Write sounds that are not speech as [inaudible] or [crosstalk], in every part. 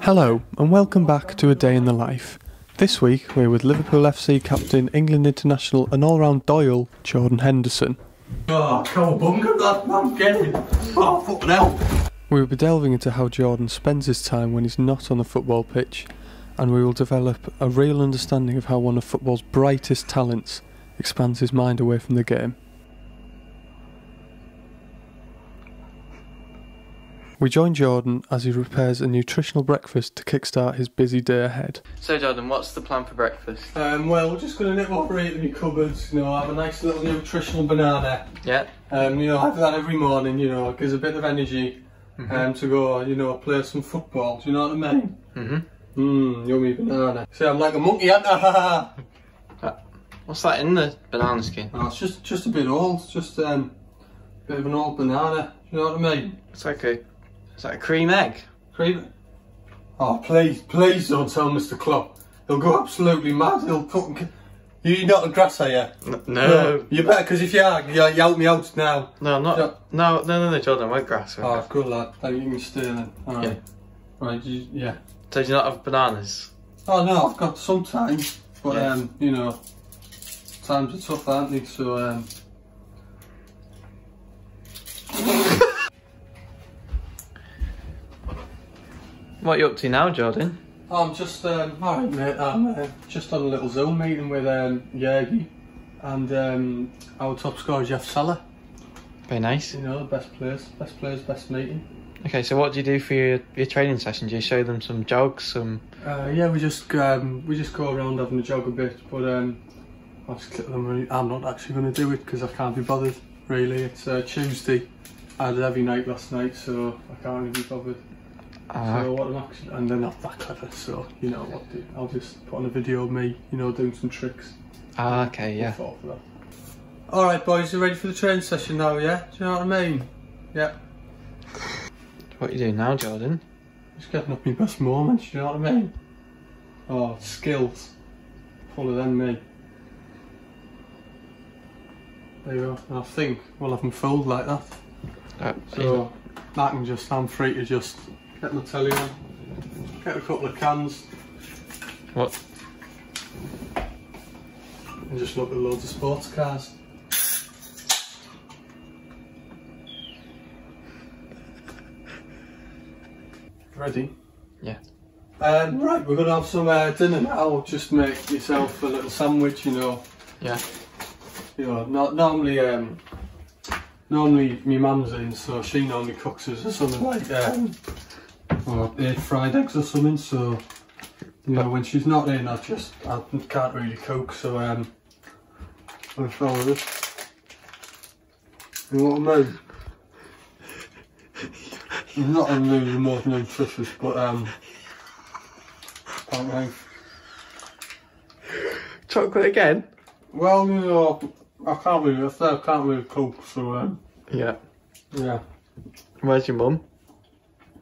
Hello, and welcome back to A Day in the Life. This week we're with Liverpool FC captain, England international, and all round Doyle, Jordan Henderson. Oh, cowabunga, that man getting. Oh, fucking hell. We will be delving into how Jordan spends his time when he's not on the football pitch, and we will develop a real understanding of how one of football's brightest talents expands his mind away from the game. We join Jordan as he prepares a nutritional breakfast to kickstart his busy day ahead. So Jordan, what's the plan for breakfast? Um, well, we're just going to nip over into my cupboards, you know, have a nice little nutritional banana. Yeah. Um, you know, have that every morning, you know, gives a bit of energy um, to go, you know, play some football. Do you know what I mean? Mm-hmm. Mmm, yummy banana. See, I'm like a monkey, aren't I? [laughs] What's that in the banana skin? oh, it's just, just a bit old, it's just um, a bit of an old banana. Do you know what I mean? It's like a, it's like a cream egg. Cream. Oh, please, please don't tell Mr. Klopp. He'll go absolutely mad. He'll fucking. You eat not the grass, are you? N- No. You better, because if you are, you, you help me out now. No, I'm not. No, no, no, no, Jordan, I won't grass. Oh, good lad. Thank you, Mr. Sterling. Alright. Yeah. Right, you, yeah. So do you not have bananas? Oh, no, I've got some time. But, Yeah. um, you know, times are tough, aren't they? So, um. What are you up to now, Jordan? I'm just, um, alright, mate. I'm uh, just on a little Zoom meeting with um, Yergi and um, our top scorer, Jeff Salah. Very nice. You know, the best players, best players, best meeting. Okay, so what do you do for your, your training session? Do you show them some jogs, some? Uh, yeah, we just um, we just go around having a jog a bit, but um, I just click them. really- I'm not actually going to do it because I can't be bothered. Really, it's uh, Tuesday. I had a heavy night last night, so I can't really be bothered. Ah, So what I'm actually, and they're not that clever, so you know what? do- I'll just put on a video of me, you know, doing some tricks. ah, okay, yeah. Fall for that. All right, boys, you ready for the training session now? Yeah, do you know what I mean? Yeah. What are you doing now, Jordan? Just getting up my best moments, Do you know what I mean? Oh, skills. Fuller than me. There you go. And I think we'll have them filled like that. Uh, So I can just, I'm free to just get my telly on, get a couple of cans, what? and just look at loads of sports cars. Ready? Yeah. Um, right, we're gonna have some uh, dinner now. Just make yourself a little sandwich, you know. Yeah. You know, not normally, um, normally my mum's in, so she normally cooks us something like um, or egg fried eggs or something. So, you know, when she's not in, I just I can't really cook. So, um, I'm sure this. You know what I mean? It's not only the most nutritious, but um, okay. Chocolate again? Well, you know, I can't really, I I can't really cook, so um, Yeah. yeah. Where's your mum?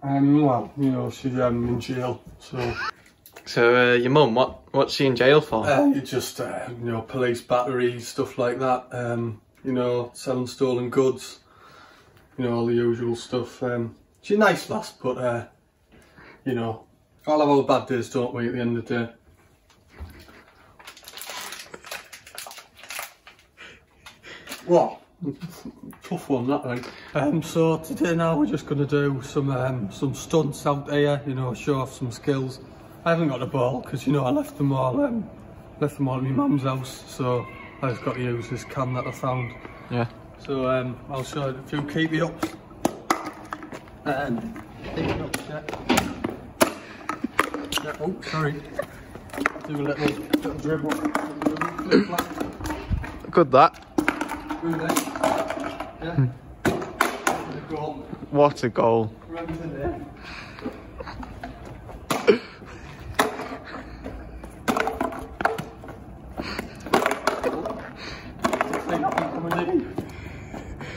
Um, well, you know, she's um, in jail, so So uh, your mum, what what's she in jail for? uh, just, uh, you know, police battery stuff like that. Um, you know, selling stolen goods, you know, all the usual stuff. Um, she's a nice lass, but uh, you know, all have our bad days, don't we? At the end of the day. What? Tough one, that right? Um, so today now we're just going to do some um, some stunts out there, you know, show off some skills. I haven't got a ball because you know I left them all um, left them all at my mum's house, so I just got to use this can that I found. yeah. So um, I'll show you a few keepy ups. Um, ups, yeah. Yeah, Oh, sorry. Do a little, little dribble. Good that. Do this. Yeah. What a goal. Run to there.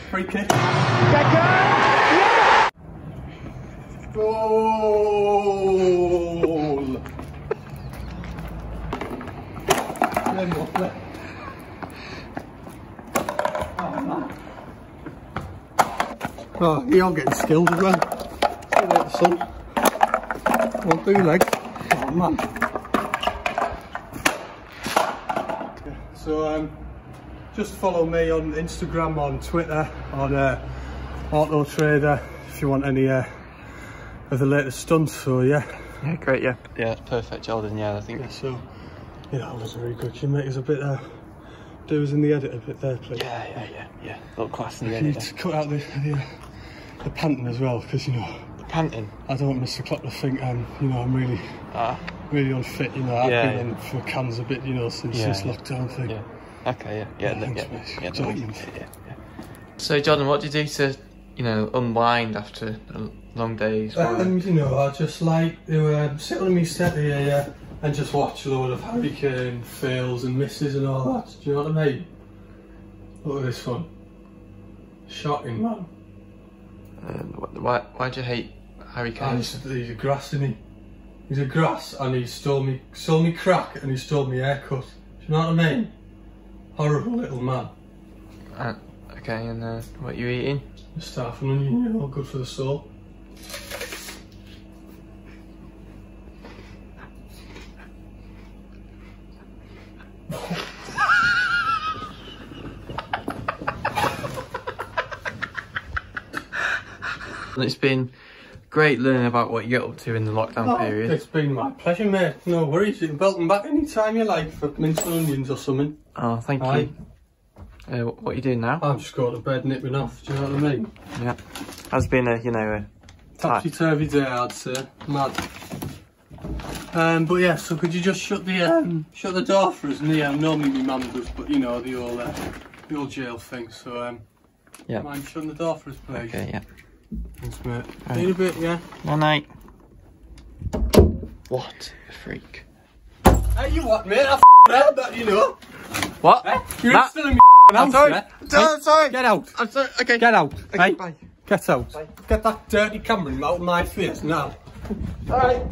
Free kick. Goal! Then what the- Oh, you're getting skilled as well. See you later, son. One through your legs. Oh, man. Yeah, So, um, just follow me on Instagram, on Twitter, on uh, Auto Trader if you want any uh, of the latest stunts. So, yeah. Yeah, great. Yeah, yeah, perfect, Jordan. Yeah, I think. Yeah, so, yeah, that was very good. You make us a bit, uh, do us in the edit a bit there, please. Yeah, yeah, yeah, yeah. little class in the You need to cut out the, the, the panting as well, because, you know, Panting. I don't want Mr. Klopp to think I'm, you know, I'm really, Ah, really unfit. You know, I've Yeah, been on for cans a bit, you know, since Yeah, this yeah. lockdown thing. yeah. Okay, yeah, yeah, Yeah, yeah, thanks, yeah, yeah, yeah, yeah, yeah. So, Jordan, what do you do to, you know, unwind after long day's? Um, you know, I just like to um, sit on my set here yeah, and just watch a load of Harry Kane fails and misses and all that. Do you know what I mean? Look at this one. Shocking, man. Um, why, why do you hate Harry Kane? he's, he's a grass, isn't he? He's a grass and he stole me, stole me crack and he stole me haircut. Do you know what I mean? Horrible little man. Uh, okay, and uh, what you eating? Just half an onion, you know, good for the soul. And it's been great learning about what you get up to in the lockdown Oh, period. It's been my pleasure, mate. No worries. You can welcome back any time you like for mince and onions or something. Oh, thank Aye. you. Uh, what are you doing now? I'm just going to bed nipping off. Do you know what I mean? Yeah, has been a you know a Topsy turvy day, I'd say. Mad. Um, but yeah, so could you just shut the um, shut the door for us? And yeah, normally my mum does, but you know the old uh, the old jail thing. So um, Yeah. mind shutting the door for us, please? okay yeah. Thanks, mate. Right. See you a bit, yeah. One night. What a freak! Hey, you what, mate? I f- heard that, you know. What? Eh? You're Matt- still in me I'm house, sorry. mate. Oh, sorry. Get out. I'm sorry. Okay. Get out. Okay, hey? bye. Get out. Get that dirty camera out of my face now. Alright.